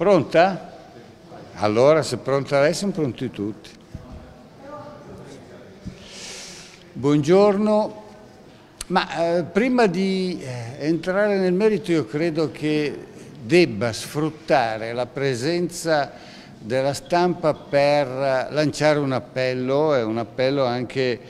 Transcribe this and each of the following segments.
Pronta? Allora, se pronta lei, sono pronti tutti. Buongiorno, ma eh, prima di eh, entrare nel merito io credo che debba sfruttare la presenza della stampa per lanciare un appello e un appello anche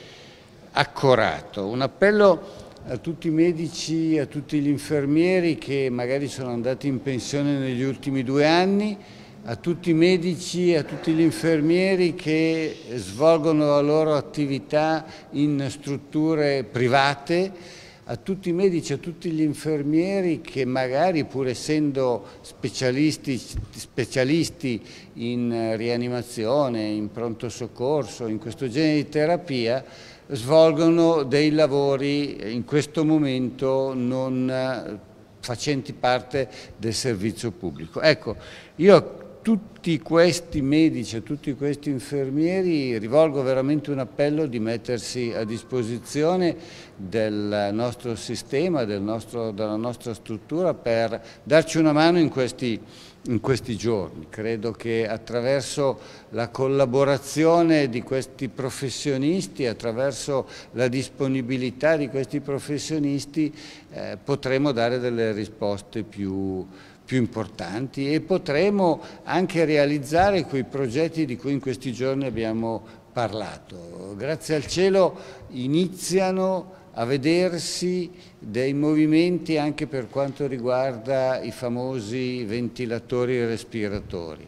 accorato, un appello a tutti i medici, a tutti gli infermieri che magari sono andati in pensione negli ultimi due anni, a tutti i medici, a tutti gli infermieri che svolgono la loro attività in strutture private, a tutti i medici, a tutti gli infermieri che magari pur essendo specialisti, specialisti in rianimazione, in pronto soccorso, in questo genere di terapia, svolgono dei lavori in questo momento non eh, facenti parte del servizio pubblico. Ecco, io tutti questi medici, a tutti questi infermieri rivolgo veramente un appello di mettersi a disposizione del nostro sistema, del nostro, della nostra struttura per darci una mano in questi in questi giorni. Credo che attraverso la collaborazione di questi professionisti, attraverso la disponibilità di questi professionisti eh, potremo dare delle risposte più, più importanti e potremo anche realizzare quei progetti di cui in questi giorni abbiamo parlato. Grazie al cielo iniziano a vedersi dei movimenti anche per quanto riguarda i famosi ventilatori e respiratori.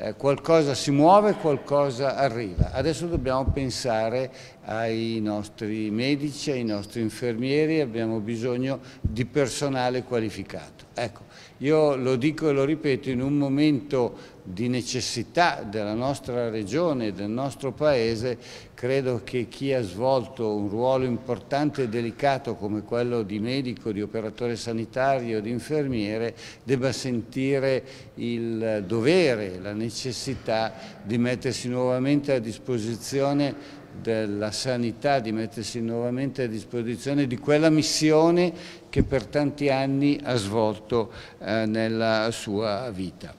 Eh, qualcosa si muove, qualcosa arriva. Adesso dobbiamo pensare ai nostri medici, ai nostri infermieri, abbiamo bisogno di personale qualificato. Ecco, io lo dico e lo ripeto, in un momento di necessità della nostra regione, del nostro paese, credo che chi ha svolto un ruolo importante e delicato come quello di medico, di operatore sanitario, di infermiere, debba sentire il dovere, la necessità di mettersi nuovamente a disposizione della sanità di mettersi nuovamente a disposizione di quella missione che per tanti anni ha svolto eh, nella sua vita.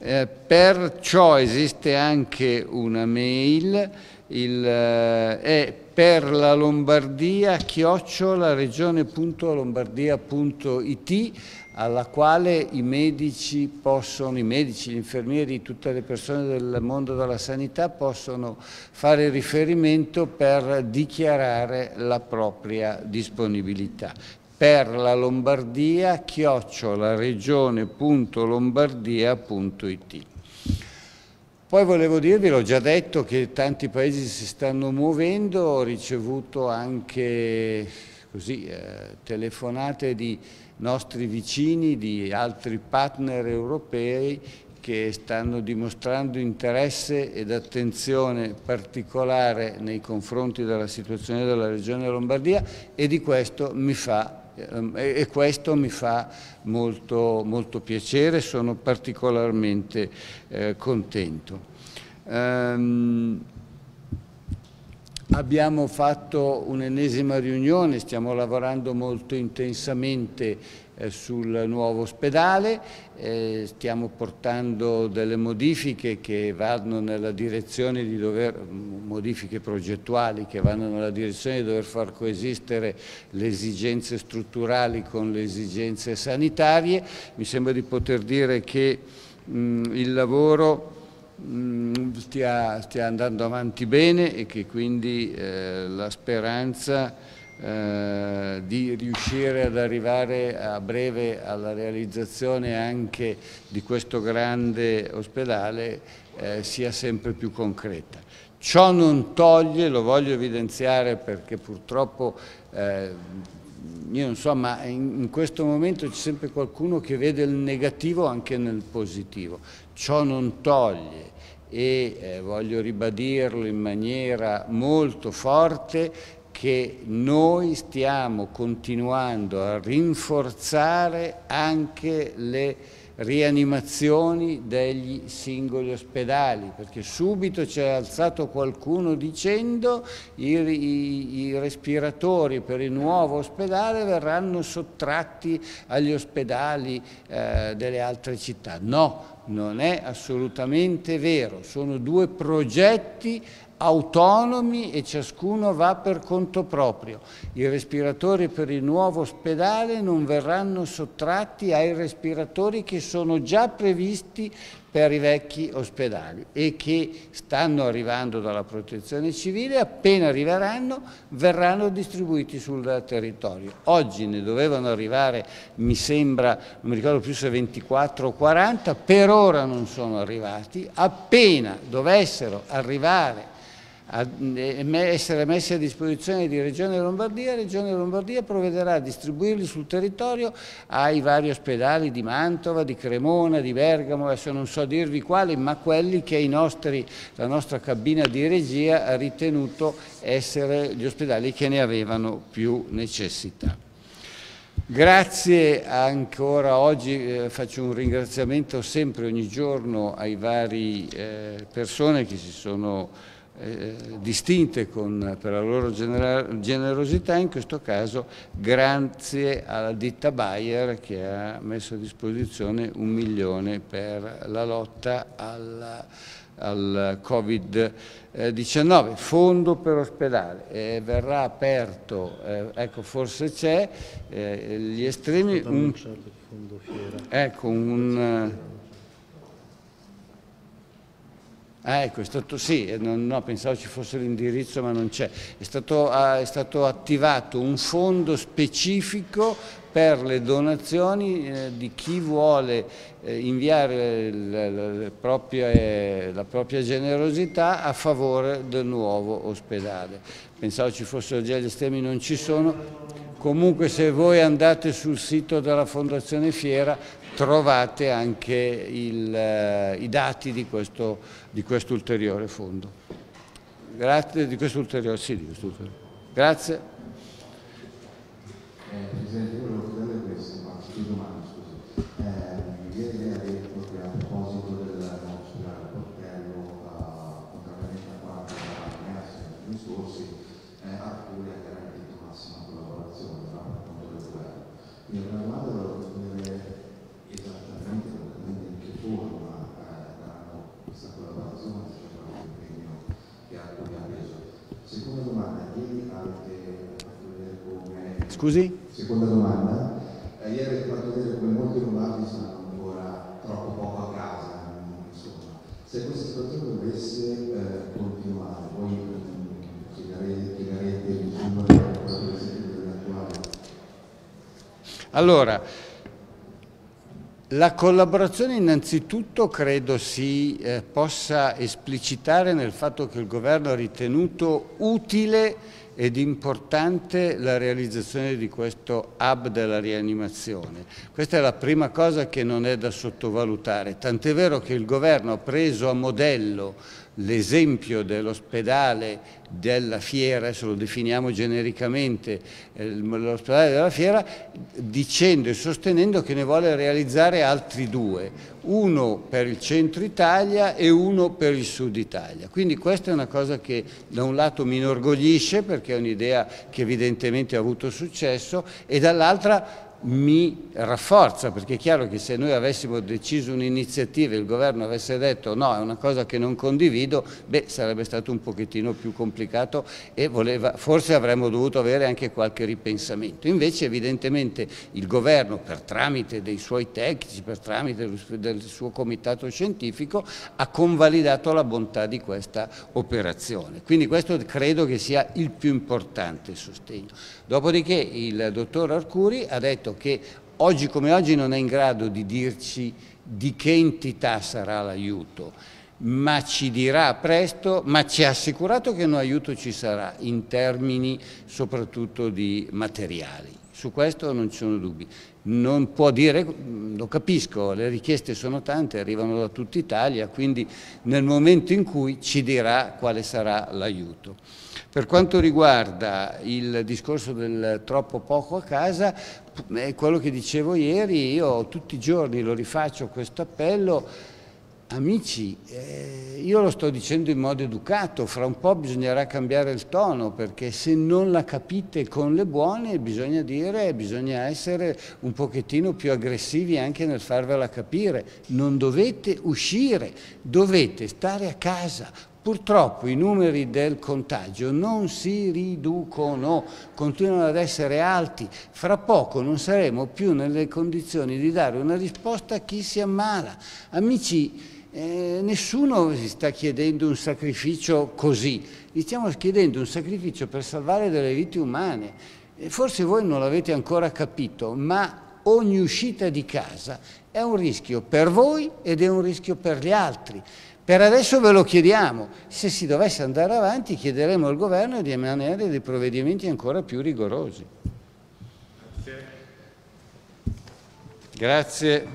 Eh, perciò esiste anche una mail, il, eh, è per la Lombardia chiocciola regione.lombardia.it alla quale i medici possono, i medici, gli infermieri, tutte le persone del mondo della sanità possono fare riferimento per dichiarare la propria disponibilità per la Lombardia chiocciolaregione.lombardia.it. Poi volevo dirvi, l'ho già detto, che tanti paesi si stanno muovendo, ho ricevuto anche così, eh, telefonate di nostri vicini, di altri partner europei che stanno dimostrando interesse ed attenzione particolare nei confronti della situazione della Regione Lombardia e di questo mi fa e questo mi fa molto, molto piacere, sono particolarmente eh, contento. Um, Abbiamo fatto un'ennesima riunione, stiamo lavorando molto intensamente sul nuovo ospedale, eh, stiamo portando delle modifiche che vanno nella direzione di dover, modifiche progettuali che vanno nella direzione di dover far coesistere le esigenze strutturali con le esigenze sanitarie. Mi sembra di poter dire che mh, il lavoro Mm, stia, stia, andando avanti bene e che quindi eh, la speranza eh, di riuscire ad arrivare a breve alla realizzazione anche di questo grande ospedale eh, sia sempre più concreta. Ciò non toglie, lo voglio evidenziare perché purtroppo eh, io non so, ma in, questo momento c'è sempre qualcuno che vede il negativo anche nel positivo. Ciò non toglie e eh, voglio ribadirlo in maniera molto forte che noi stiamo continuando a rinforzare anche le rianimazioni degli singoli ospedali, perché subito c'è alzato qualcuno dicendo i, i, i respiratori per il nuovo ospedale verranno sottratti agli ospedali eh, delle altre città. No, non è assolutamente vero, sono due progetti autonomi e ciascuno va per conto proprio. I respiratori per il nuovo ospedale non verranno sottratti ai respiratori che sono già previsti per i vecchi ospedali e che stanno arrivando dalla protezione civile, appena arriveranno verranno distribuiti sul territorio. Oggi ne dovevano arrivare, mi sembra, non mi ricordo più se 24 o 40, per ora non sono arrivati, appena dovessero arrivare essere messi a disposizione di Regione Lombardia, Regione Lombardia provvederà a distribuirli sul territorio ai vari ospedali di Mantova, di Cremona, di Bergamo, adesso non so dirvi quali, ma quelli che nostri, la nostra cabina di regia ha ritenuto essere gli ospedali che ne avevano più necessità. Grazie ancora oggi, eh, faccio un ringraziamento sempre ogni giorno ai vari eh, persone che si sono eh, distinte con, per la loro generosità, in questo caso grazie alla ditta Bayer che ha messo a disposizione un milione per la lotta alla, al Covid-19, fondo per ospedale, eh, verrà aperto, eh, ecco forse c'è, eh, gli estremi, un, ecco un Ah, ecco, è stato, sì, eh, non, no, pensavo ci fosse l'indirizzo ma non c'è. È stato, è stato attivato un fondo specifico per le donazioni eh, di chi vuole eh, inviare la, la, propria, eh, la, propria, generosità a favore del nuovo ospedale. Pensavo ci fossero già gli estremi, non ci sono. Comunque se voi andate sul sito della Fondazione Fiera trovate anche il, eh, i dati di questo, di questo, ulteriore fondo. Grazie, di questo ulteriore, sì, di questo ulteriore. Grazie. Eh, Presidente, io volevo chiedere questo, ma due domande, scusi. Eh, ieri lei ha detto che a proposito del nostro portello, uh, contrariamente a quanto ha messo nei scorsi, eh, Arcuri ha garantito massima collaborazione no, per conto del governo. Quindi una domanda volevo chiedere esattamente in che forma eh, daranno questa collaborazione, se c'è qualche impegno che Arcuri ha preso. Seconda domanda, ieri avete fatto vedere come... Scusi? Seconda domanda, eh, ieri avete fatto vedere come molti lombardi stanno ancora troppo poco a casa, insomma. Se questa situazione dovesse eh, continuare, voi mm, chiederete, chiederete il numero di attuali? Allora, la collaborazione innanzitutto credo si eh, possa esplicitare nel fatto che il governo ha ritenuto utile ed importante la realizzazione di questo hub della rianimazione. Questa è la prima cosa che non è da sottovalutare, tant'è vero che il governo ha preso a modello l'esempio dell'ospedale della fiera, adesso lo definiamo genericamente, eh, l'ospedale della fiera, dicendo e sostenendo che ne vuole realizzare altri due, uno per il centro Italia e uno per il sud Italia. Quindi questa è una cosa che da un lato mi inorgoglisce perché è un'idea che evidentemente ha avuto successo e dall'altra mi rafforza, perché è chiaro che se noi avessimo deciso un'iniziativa e il governo avesse detto no, è una cosa che non condivido, beh, sarebbe stato un pochettino più complicato e voleva, forse avremmo dovuto avere anche qualche ripensamento. Invece evidentemente il governo, per tramite dei suoi tecnici, per tramite del suo comitato scientifico, ha convalidato la bontà di questa operazione. Quindi questo credo che sia il più importante sostegno. Dopodiché il dottor Arcuri ha detto che oggi come oggi non è in grado di dirci di che entità sarà l'aiuto, ma ci dirà presto, ma ci ha assicurato che un aiuto ci sarà in termini soprattutto di materiali. Su questo non ci sono dubbi. non può dire, lo capisco, le richieste sono tante, arrivano da tutta Italia, quindi nel momento in cui ci dirà quale sarà l'aiuto. Per quanto riguarda il discorso del troppo poco a casa, è quello che dicevo ieri, io tutti i giorni lo rifaccio questo appello, Amici, eh, io lo sto dicendo in modo educato, fra un po' bisognerà cambiare il tono perché se non la capite con le buone bisogna dire, bisogna essere un pochettino più aggressivi anche nel farvela capire. Non dovete uscire, dovete stare a casa. Purtroppo i numeri del contagio non si riducono, continuano ad essere alti. Fra poco non saremo più nelle condizioni di dare una risposta a chi si ammala. Amici, eh, nessuno si sta chiedendo un sacrificio così, gli stiamo chiedendo un sacrificio per salvare delle vite umane. E forse voi non l'avete ancora capito, ma ogni uscita di casa è un rischio per voi ed è un rischio per gli altri. Per adesso ve lo chiediamo, se si dovesse andare avanti chiederemo al governo di emanare dei provvedimenti ancora più rigorosi. Grazie. Grazie.